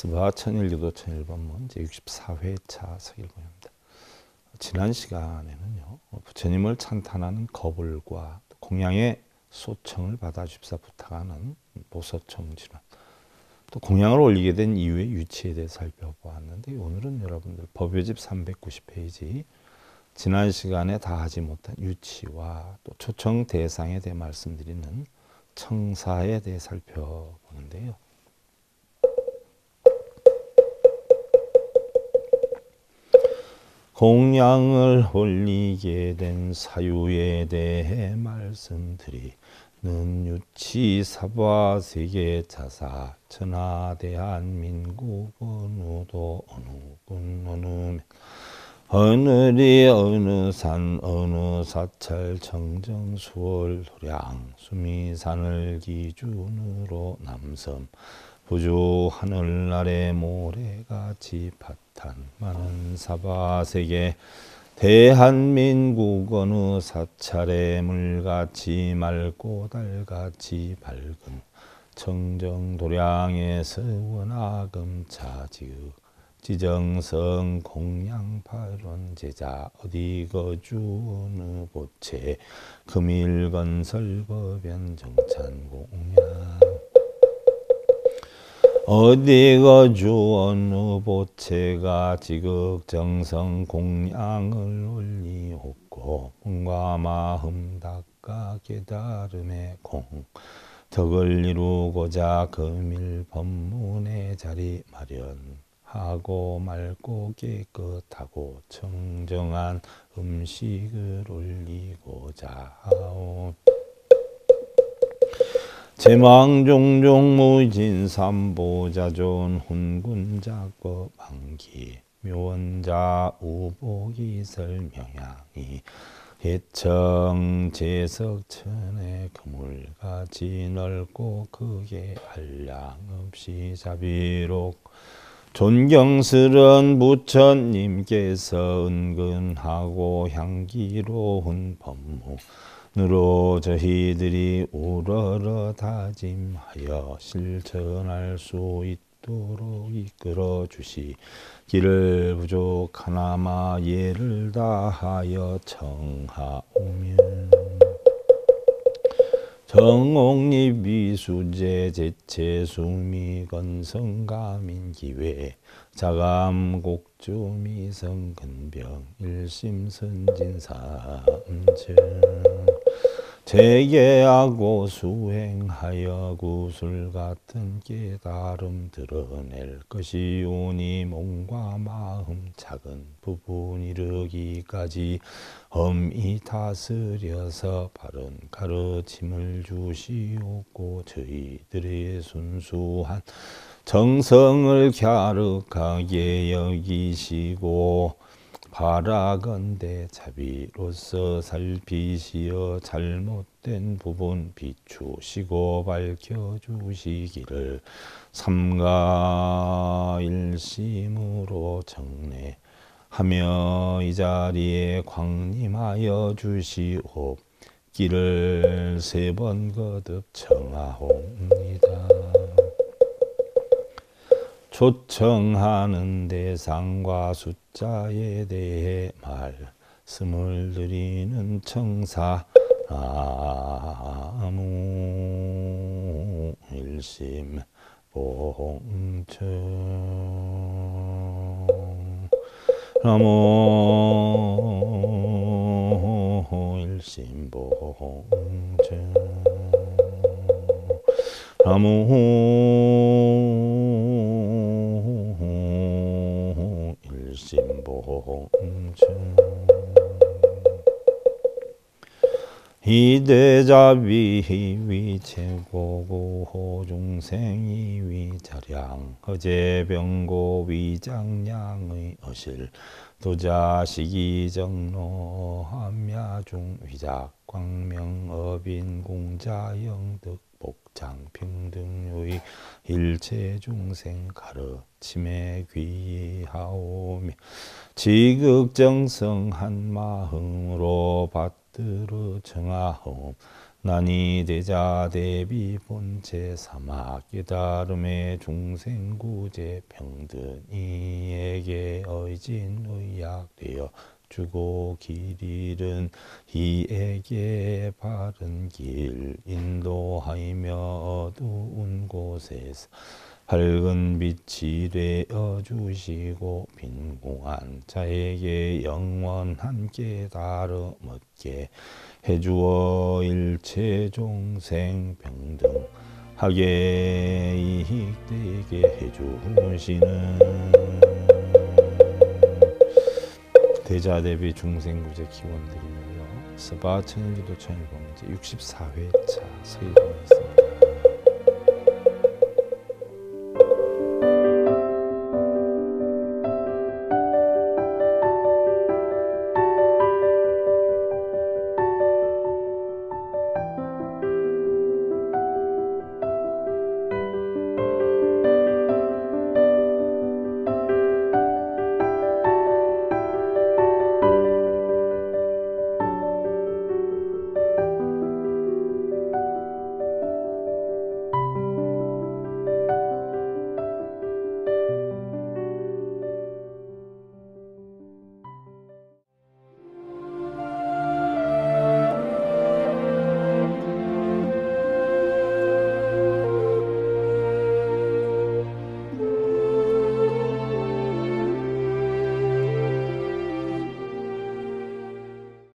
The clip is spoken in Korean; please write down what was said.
스바 천일기도 천일본문 제64회차 서일본입니다. 지난 시간에는요. 부처님을 찬탄하는 거불과 공양의 소청을 받아 줍사 부탁하는 보소청 진원 또 공양을 올리게 된 이유의 유치에 대해 살펴보았는데 오늘은 여러분들 법요집 390페이지 지난 시간에 다 하지 못한 유치와 또 초청 대상에 대해 말씀드리는 청사에 대해 살펴보는데요. 공양을 올리게 된 사유에 대해 말씀드리는 유치 사바 세계 자사 천하 대한민국 어느도 어느군 어느 어느리 어느 산 어느 사찰 청정 수월 도량 수미산을 기준으로 남섬 부주 하늘 아래 모래같이 파탄 많은 사바세계 대한민국 어느 사찰의 물같이 맑고 달같이 밝은 청정 도량에서 원하금 차지의 지정성 공양 발원 제자 어디 거주 어느 보채 금일 건설 법연 정찬 공양 어디 거주 어느 보채가 지극정성 공양을 올리옵고 몸과 마음 닦아 깨달음의 공 덕을 이루고자 금일 법문의 자리 마련하고 맑고 깨끗하고 청정한 음식을 올리고자 하오 제망 종종 무진 삼보자존 훈군작법 망기 묘원자 우보기설명양이 해청 제석천의 그물같이 넓고 크게 한량 없이 자비록 존경스런 부처님께서 은근하고 향기로운 법무 으로 저희들이 우러러 다짐하여 실천할 수 있도록 이끌어 주시기를 부족하나마 예를 다하여 청하오면. 정옥립 미수제 제체 수미 건성가민 기회. 자감 곡주 미성 근병 일심 선진 삼천 재계하고 수행하여 구슬 같은 깨달음 드러낼 것이 오니 몸과 마음 작은 부분 이르기까지 엄히 다스려서 바른 가르침을 주시옵고 저희들의 순수한 정성을 갸륵하게 여기시고 바라건대 자비로서 살피시어 잘못된 부분 비추시고 밝혀주시기를 삼가일심으로 정례하며 이 자리에 광림하여 주시옵 기를 세 번 거듭 청하옵니다. 초청하는 대상과 숫자에 대해 말씀을 드리는 청사 나무 일심 봉청. 나무 일심 봉청. 나무 일심봉증 이대자비 위체고고 중생이 위자량 허제병고 위장량의 어실 도자식이 정로 함야중 위작 광명어빈 공자영득 복장 평등요의 일체 중생 가르침에 귀하오며 지극정성한 마음으로 받들어 정하오 난이 대자 대비 본체 사막 깨달음의 중생 구제 병든 이에게 의진 의약되어 주고 길 잃은 이에게 바른 길 인도하이며 어두운 곳에서 밝은 빛이 되어 주시고 빈 공한 자에게 영원한 깨달음 얻게 해주어 일체 종생 평등하게 이익되게 해주시는 대자 대비 중생구제 기원 드리며요. 스바 천일기도 천일봉 이제 64회차 서일봉에서